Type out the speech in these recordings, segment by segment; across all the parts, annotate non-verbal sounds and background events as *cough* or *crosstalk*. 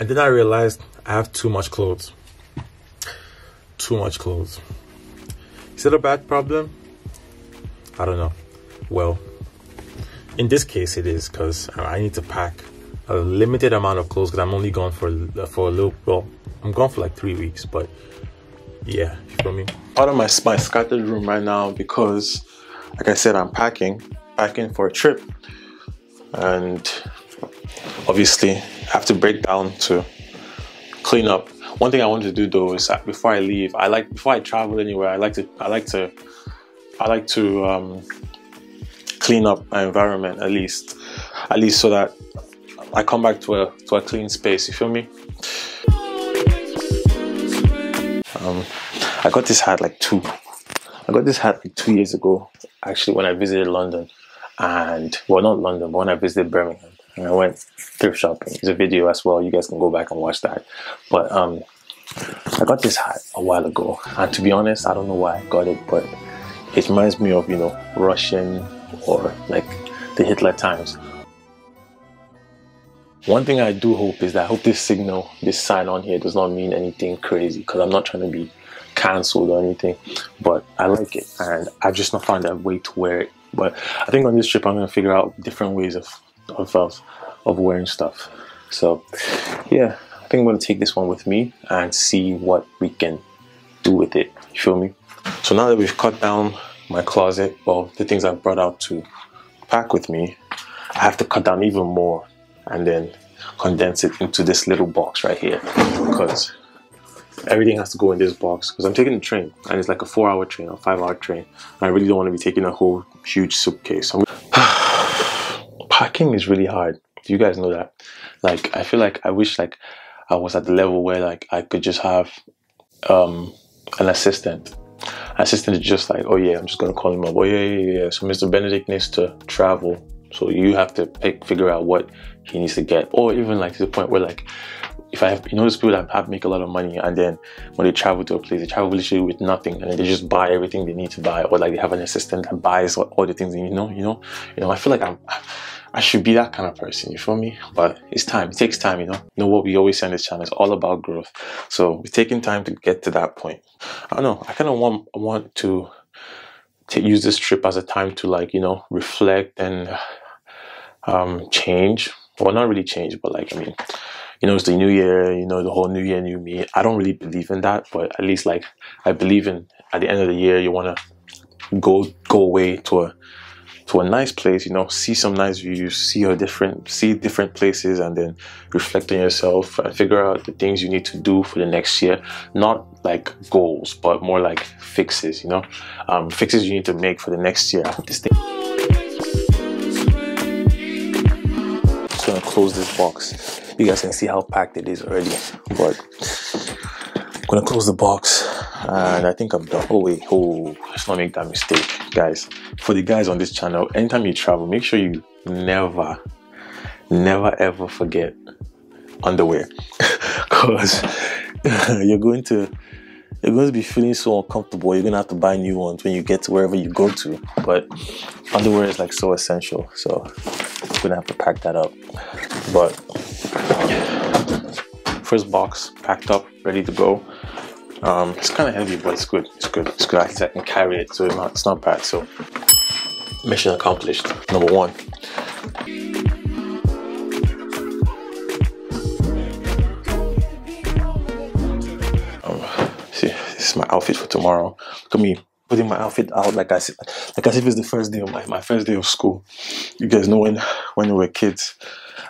And then I realized I have too much clothes. Too much clothes. Is it a bad problem? I don't know. Well, in this case, it is because I need to pack a limited amount of clothes because I'm only gone for for a little. Well, I'm gone for like three weeks, but yeah, you feel me? Out of my my scattered room right now because, like I said, I'm packing, packing for a trip, and obviously have to break down to clean up. One thing I want to do though is before I leave, I like before I travel anywhere, I like to I like to I like to um, clean up my environment at least, at least so that I come back to a to a clean space. You feel me? Um, I got this hat like two. I got this hat like two years ago, actually, when I visited London, and well, not London, but when I visited Birmingham, and I went thrift shopping. There's a video as well. You guys can go back and watch that. But um, I got this hat a while ago, and to be honest, I don't know why I got it, but it reminds me of you know Russian or like the Hitler times. One thing I do hope is that I hope this signal, this sign on here does not mean anything crazy because I'm not trying to be cancelled or anything, but I like it and I've just not found a way to wear it. But I think on this trip I'm gonna figure out different ways of of of, of wearing stuff. So yeah, I think I'm gonna take this one with me and see what we can do with it. You feel me? So now that we've cut down my closet, well, the things I've brought out to pack with me, I have to cut down even more and then condense it into this little box right here because everything has to go in this box because I'm taking the train and it's like a four hour train or five hour train. I really don't want to be taking a whole huge suitcase. Packing is really hard. You guys know that? Like, I feel like I wish like I was at the level where like I could just have um, an assistant assistant is just like, oh yeah, I'm just gonna call him up. Oh yeah, yeah, yeah. So Mr. Benedict needs to travel. So you have to pick, figure out what he needs to get, or even like to the point where like, if I have, you know, those people that have make a lot of money, and then when they travel to a place, they travel literally with nothing, and then they just buy everything they need to buy, or like they have an assistant that buys all the things, you know, you know, you know. I feel like I'm. I should be that kind of person, you feel me? But it's time, it takes time, you know. You know what we always say on this channel, it's all about growth. So we're taking time to get to that point. I don't know, I kind of want want to, to use this trip as a time to like, you know, reflect and um, change. Well, not really change, but like, I mean, you know, it's the new year, you know, the whole new year, new me. I don't really believe in that, but at least like I believe in at the end of the year, you want to go go away to a to a nice place, you know, see some nice views, see a different, see different places, and then reflect on yourself and figure out the things you need to do for the next year. Not like goals, but more like fixes, you know, um, fixes you need to make for the next year. This thing. Just gonna close this box. You guys can see how packed it is already, but gonna close the box and I think I'm done. Oh wait, oh, let's not make that mistake, guys. For the guys on this channel, anytime you travel, make sure you never, never ever forget underwear, *laughs* because *laughs* you're going to you're going to be feeling so uncomfortable. You're gonna have to buy new ones when you get to wherever you go to. But underwear is like so essential, so I'm gonna have to pack that up. But um, first box packed up, ready to go. Um, it's kind of heavy, but it's good. It's good. It's good. I can carry it, so it's not, bad. So, mission accomplished. Number one. Um, see, this is my outfit for tomorrow. Look at me putting my outfit out like I like as if it's the first day of my, my first day of school. You guys know when when we were kids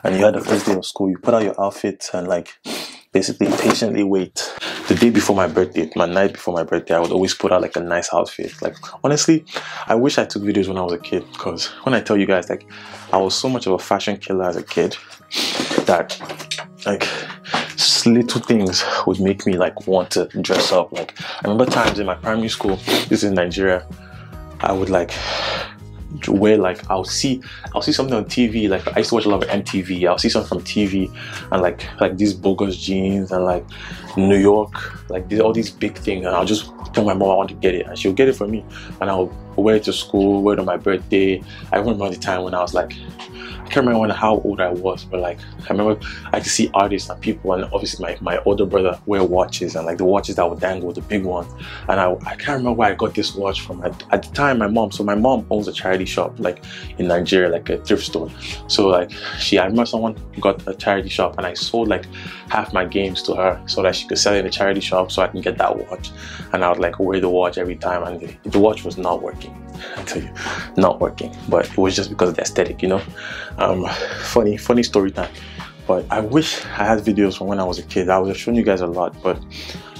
and you had the first day of school, you put out your outfit and like basically patiently wait. The day before my birthday, my night before my birthday, I would always put out like a nice outfit. Like honestly, I wish I took videos when I was a kid because when I tell you guys, like I was so much of a fashion killer as a kid that like little things would make me like want to dress up. Like I remember times in my primary school, this is Nigeria, I would like where like I'll see I'll see something on TV like I used to watch a lot of MTV I'll see something from TV and like like these bogus jeans and like New York, like these, all these big things, and I'll just tell my mom I want to get it, and she'll get it for me, and I'll wear to school, wear on my birthday. I remember the time when I was like I can't remember how old I was, but like I remember I could see artists and people, and obviously my, my older brother wear watches and like the watches that would dangle, the big ones. And I, I can't remember where I got this watch from. At, at the time, my mom, so my mom owns a charity shop like in Nigeria, like a thrift store. So like she, I remember someone got a charity shop, and I sold like half my games to her so that she could sell it in the charity shop so I can get that watch. And I would like wear the watch every time, and the, the watch was not working. I tell you, not working. But it was just because of the aesthetic, you know. Um, funny, funny story time. But I wish I had videos from when I was a kid. I was showing you guys a lot, but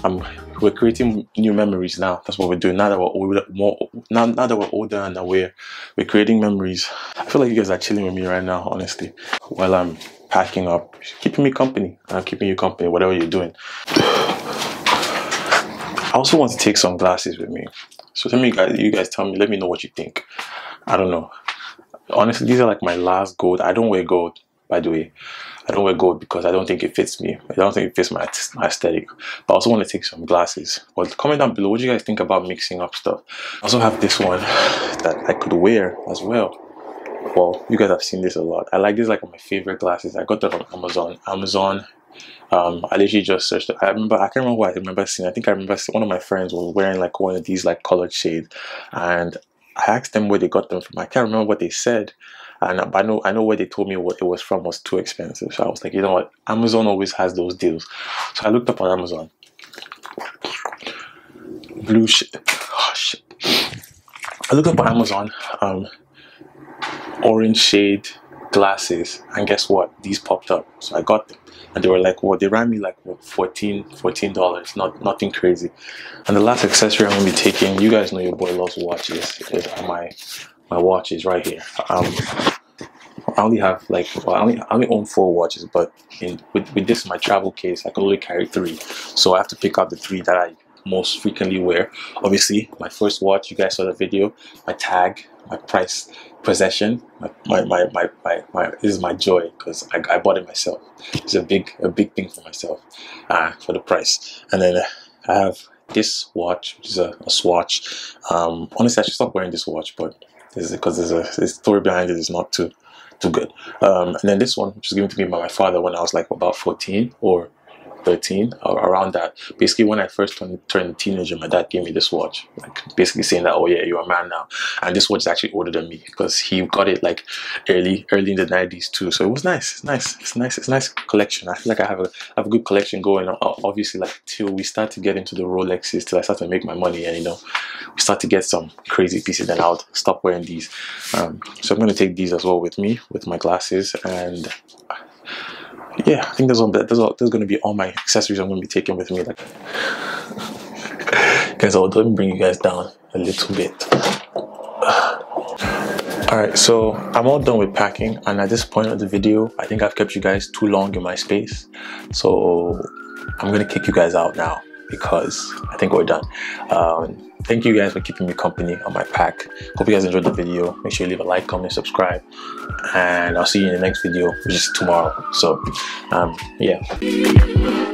um, we're creating new memories now. That's what we're doing now that we're older, more now, now that we're older and we're we're creating memories. I feel like you guys are chilling with me right now, honestly, while I'm packing up, keeping me company. I'm keeping you company, whatever you're doing. Also want to take some glasses with me. So tell me, guys, you guys tell me, let me know what you think. I don't know. Honestly, these are like my last gold. I don't wear gold, by the way. I don't wear gold because I don't think it fits me. I don't think it fits my, my aesthetic. But I also want to take some glasses. But comment down below what do you guys think about mixing up stuff. I also have this one that I could wear as well. Well, you guys have seen this a lot. I like this like my favorite glasses. I got that on Amazon. Amazon um, I literally just searched. I remember. I can't remember what I remember seeing. I think I remember one of my friends was wearing like one of these like colored shades, and I asked them where they got them from. I can't remember what they said, and I know I know where they told me what it was from was too expensive. So I was like, you know what? Amazon always has those deals. So I looked up on Amazon. Blue shit. Oh shit. I looked up on Amazon. Um, orange shade glasses, and guess what? These popped up. So I got them and they were like, Well, they ran me like what, 14 dollars, not nothing crazy. And the last accessory I'm gonna be taking, you guys know your boy loves watches. Is my my watches right here. Um, I only have like well, I only I only own four watches, but in with with this my travel case, I can only carry three. So I have to pick out the three that I most frequently wear. Obviously, my first watch, you guys saw the video, my tag, my price possession, my my my my, my, this is my joy because I, I bought it myself. It's a big a big thing for myself uh, for the price. And then I have this watch, which is a, a Swatch. Um, honestly, I should stop wearing this watch, but this is because there's a, a story behind. It's not too too good. Um, and then this one, which was given to me by my father when I was like about 14 or 13 or around that. Basically, when I first turned, turned teenager, my dad gave me this watch, like basically saying that, oh yeah, you're a man now. And this watch is actually older than me because he got it like early, early in the 90s too. So it was nice. It's nice. It's nice. It's nice collection. I feel like I have a have a good collection going. On. Obviously, like till we start to get into the Rolexes, till I start to make my money, and you know, we start to get some crazy pieces. Then I'll stop wearing these. Um, so I'm gonna take these as well with me with my glasses and yeah, I think there's all there's all, there's gonna be all my accessories I'm gonna be taking with me. Like, *sighs* guys, I'll let me bring you guys down a little bit. *sighs* all right, so I'm all done with packing, and at this point of the video, I think I've kept you guys too long in my space, so I'm gonna kick you guys out now because I think we're done. Um, thank you guys for keeping me company on my pack. Hope you guys enjoyed the video. Make sure you leave a like, comment, subscribe, and I'll see you in the next video, which is tomorrow. So, um, yeah.